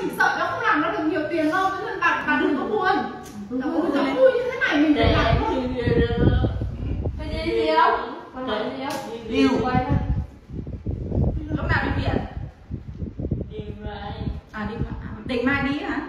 chỉ sợ nó không làm nó được nhiều tiền đâu thế nên bạn bạn đừng có buồn. Ừ. Nó vui như thế này mình phải làm thôi. Cái gì gì không? Con nói gì không? điều Quay ra. lúc nào đi viện? À đi à, định mai đi hả?